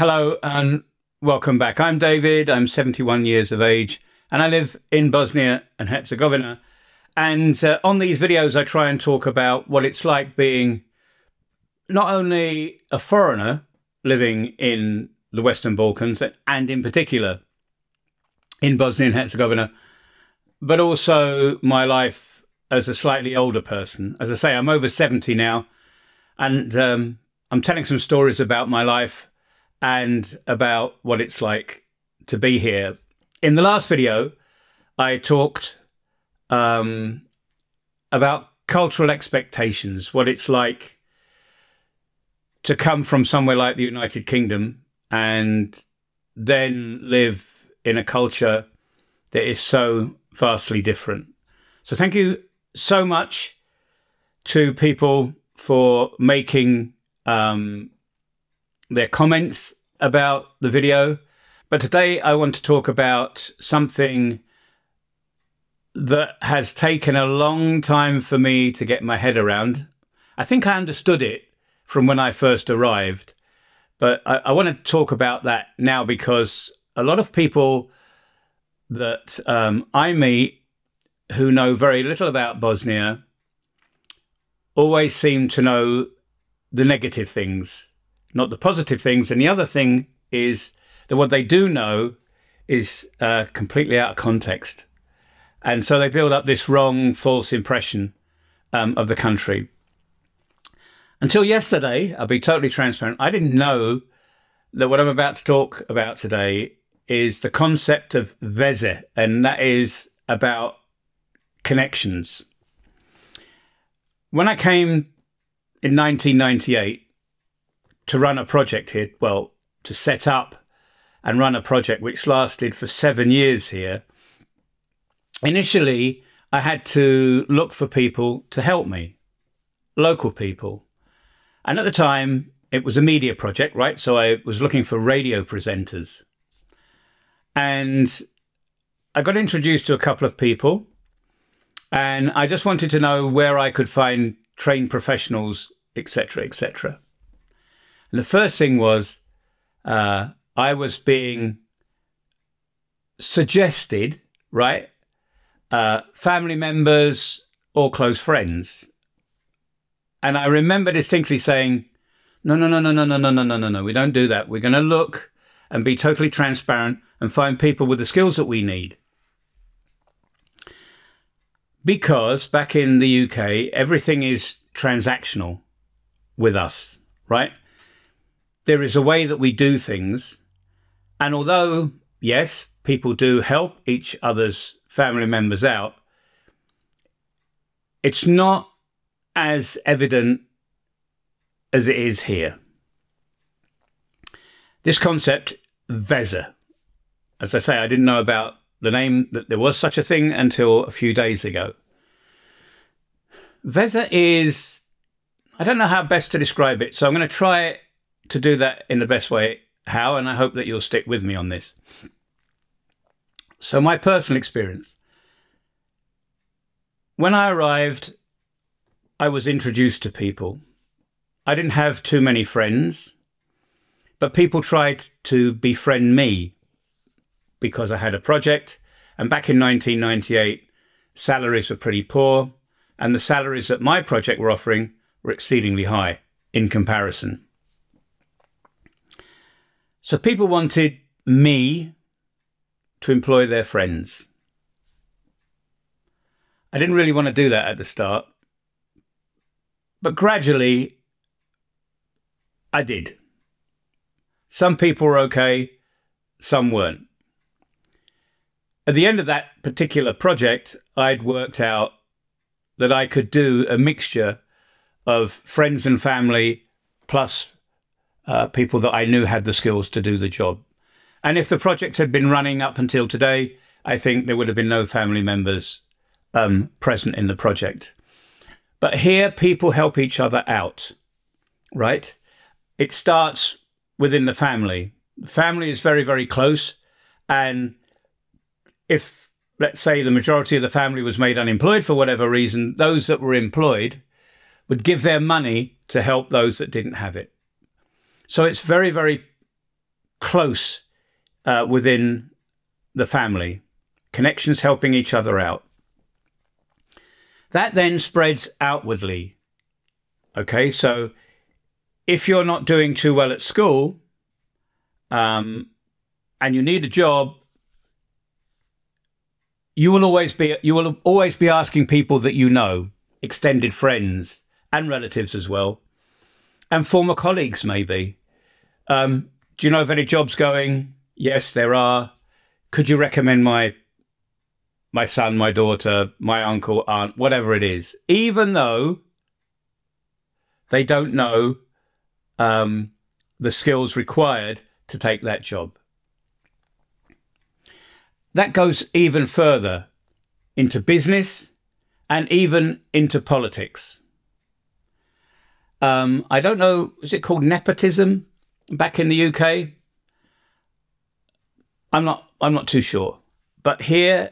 Hello and welcome back. I'm David. I'm 71 years of age and I live in Bosnia and Herzegovina. And uh, on these videos, I try and talk about what it's like being not only a foreigner living in the Western Balkans and in particular in Bosnia and Herzegovina, but also my life as a slightly older person. As I say, I'm over 70 now and um, I'm telling some stories about my life and about what it's like to be here. In the last video, I talked um, about cultural expectations, what it's like to come from somewhere like the United Kingdom and then live in a culture that is so vastly different. So thank you so much to people for making um, their comments about the video. But today I want to talk about something that has taken a long time for me to get my head around. I think I understood it from when I first arrived, but I, I want to talk about that now because a lot of people that um, I meet who know very little about Bosnia always seem to know the negative things not the positive things. And the other thing is that what they do know is uh, completely out of context. And so they build up this wrong, false impression um, of the country. Until yesterday, I'll be totally transparent, I didn't know that what I'm about to talk about today is the concept of veze, and that is about connections. When I came in 1998, to run a project here, well, to set up and run a project which lasted for seven years here, initially I had to look for people to help me, local people. And at the time, it was a media project, right? So I was looking for radio presenters. And I got introduced to a couple of people. And I just wanted to know where I could find trained professionals, etc., etc. And the first thing was uh, I was being suggested, right? Uh, family members or close friends. And I remember distinctly saying, no, no, no, no, no, no, no, no, no, no, no. We don't do that. We're going to look and be totally transparent and find people with the skills that we need. Because back in the UK, everything is transactional with us, right? There is a way that we do things. And although, yes, people do help each other's family members out, it's not as evident as it is here. This concept, veze, as I say, I didn't know about the name that there was such a thing until a few days ago. Veze is, I don't know how best to describe it, so I'm going to try it to do that in the best way how, and I hope that you'll stick with me on this. So, my personal experience. When I arrived, I was introduced to people. I didn't have too many friends, but people tried to befriend me because I had a project. And back in 1998, salaries were pretty poor, and the salaries that my project were offering were exceedingly high in comparison. So people wanted me to employ their friends. I didn't really want to do that at the start, but gradually I did. Some people were okay, some weren't. At the end of that particular project, I'd worked out that I could do a mixture of friends and family plus uh, people that I knew had the skills to do the job. And if the project had been running up until today, I think there would have been no family members um, present in the project. But here, people help each other out, right? It starts within the family. The family is very, very close. And if, let's say, the majority of the family was made unemployed for whatever reason, those that were employed would give their money to help those that didn't have it. So it's very, very close uh, within the family, connections helping each other out. That then spreads outwardly. Okay, so if you're not doing too well at school um, and you need a job, you will always be you will always be asking people that you know, extended friends and relatives as well, and former colleagues maybe. Um, do you know of any jobs going? Yes, there are. Could you recommend my my son, my daughter, my uncle, aunt, whatever it is, even though they don't know um, the skills required to take that job. That goes even further into business and even into politics. Um, I don't know, is it called nepotism back in the UK? I'm not, I'm not too sure. But here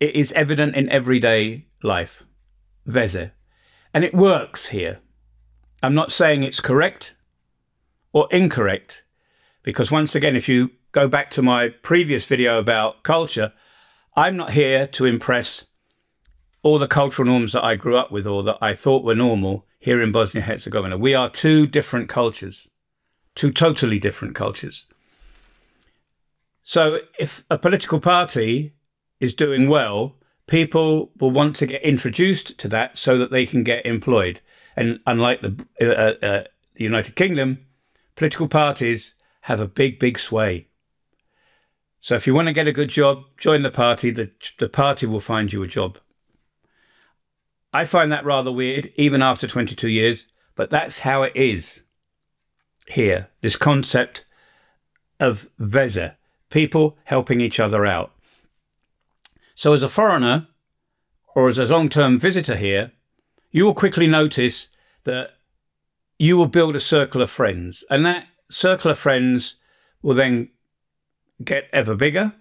it is evident in everyday life. Veze. And it works here. I'm not saying it's correct or incorrect, because once again, if you go back to my previous video about culture, I'm not here to impress all the cultural norms that I grew up with or that I thought were normal here in Bosnia Herzegovina. We are two different cultures, two totally different cultures. So if a political party is doing well, people will want to get introduced to that so that they can get employed. And unlike the, uh, uh, the United Kingdom, political parties have a big, big sway. So if you want to get a good job, join the party. The, the party will find you a job. I find that rather weird, even after 22 years, but that's how it is here. This concept of Veze, people helping each other out. So as a foreigner or as a long-term visitor here, you will quickly notice that you will build a circle of friends and that circle of friends will then get ever bigger.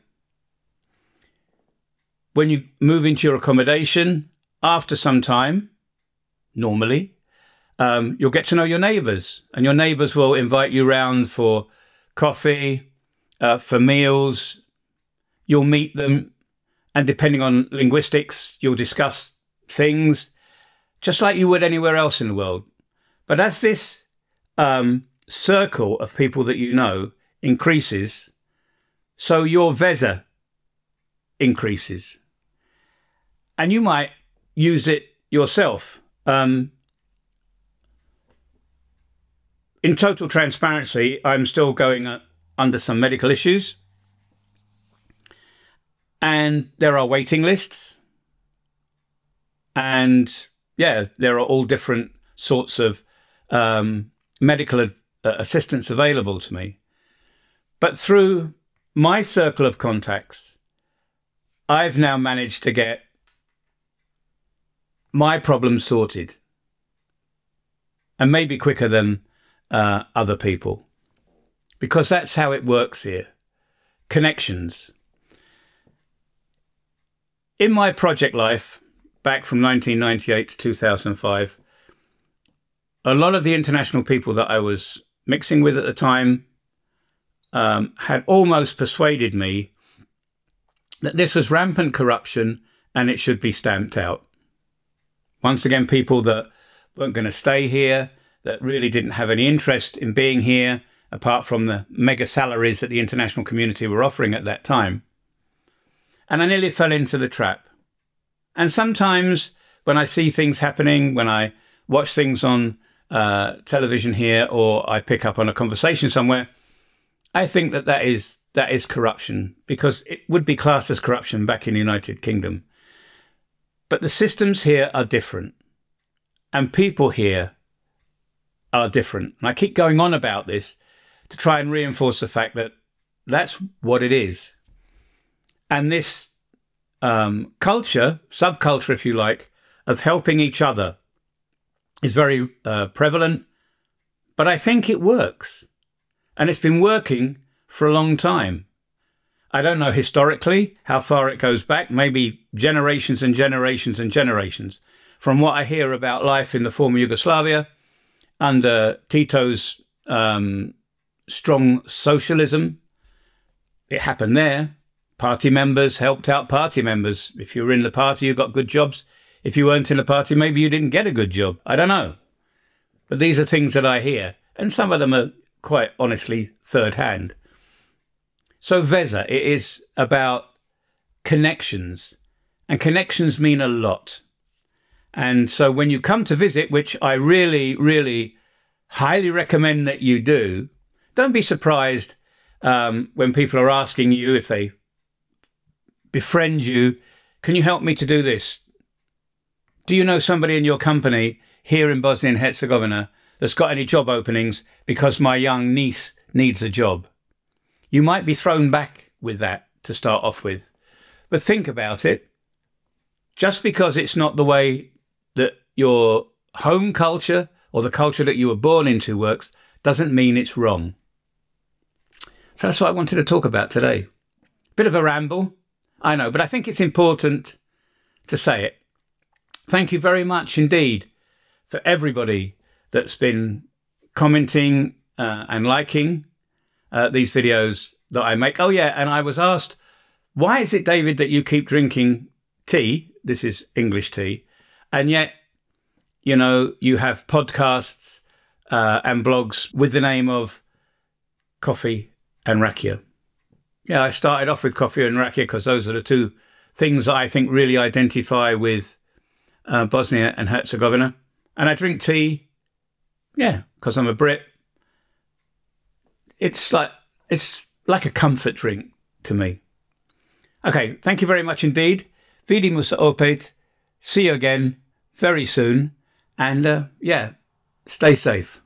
When you move into your accommodation, after some time, normally, um, you'll get to know your neighbours, and your neighbours will invite you round for coffee, uh, for meals. You'll meet them and depending on linguistics, you'll discuss things just like you would anywhere else in the world. But as this um, circle of people that you know increases, so your Veze increases. And you might use it yourself. Um, in total transparency, I'm still going uh, under some medical issues. And there are waiting lists. And yeah there are all different sorts of um, medical uh, assistance available to me. But through my circle of contacts i've now managed to get my problem sorted. And maybe quicker than uh, other people. Because that's how it works here. Connections. In my project life, back from 1998 to 2005, a lot of the international people that I was mixing with at the time um, had almost persuaded me that this was rampant corruption and it should be stamped out. Once again, people that weren't going to stay here, that really didn't have any interest in being here, apart from the mega salaries that the international community were offering at that time and I nearly fell into the trap. And sometimes when I see things happening, when I watch things on uh, television here, or I pick up on a conversation somewhere, I think that that is that is corruption because it would be classed as corruption back in the United Kingdom. But the systems here are different, and people here are different. And I keep going on about this to try and reinforce the fact that that's what it is. And this um, culture, subculture, if you like, of helping each other is very uh, prevalent, but I think it works. And it's been working for a long time. I don't know historically how far it goes back, maybe generations and generations and generations. From what I hear about life in the former Yugoslavia under Tito's um, strong socialism. It happened there. Party members helped out party members. If you were in the party, you got good jobs. If you weren't in the party, maybe you didn't get a good job. I don't know. But these are things that I hear, and some of them are quite honestly third hand. So, Veza, it is about connections, and connections mean a lot. And so, when you come to visit, which I really, really highly recommend that you do, don't be surprised um, when people are asking you if they befriend you, can you help me to do this? Do you know somebody in your company here in Bosnia and Herzegovina that's got any job openings because my young niece needs a job? You might be thrown back with that to start off with. But think about it. Just because it's not the way that your home culture or the culture that you were born into works doesn't mean it's wrong. So that's what I wanted to talk about today. Bit of a ramble, I know, but I think it's important to say it. Thank you very much indeed for everybody that's been commenting uh, and liking uh, these videos that I make. Oh, yeah, and I was asked, why is it, David, that you keep drinking tea? This is English tea. And yet, you know, you have podcasts uh, and blogs with the name of Coffee and Rakija. Yeah, I started off with Coffee and Rakija because those are the two things I think really identify with uh, Bosnia and Herzegovina. And I drink tea, yeah, because I'm a Brit. It's like it's like a comfort drink to me. Okay, thank you very much indeed. Vidi musa opet. See you again very soon. And uh, yeah, stay safe.